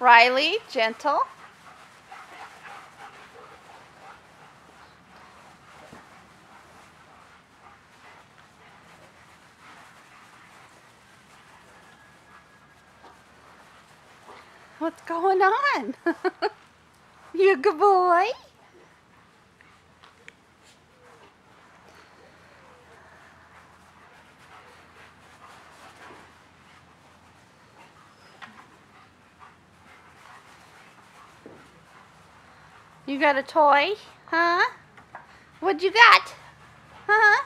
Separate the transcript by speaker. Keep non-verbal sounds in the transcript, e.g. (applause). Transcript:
Speaker 1: Riley, gentle. What's going on? (laughs) you good boy? You got a toy? Huh? What'd you got? Huh?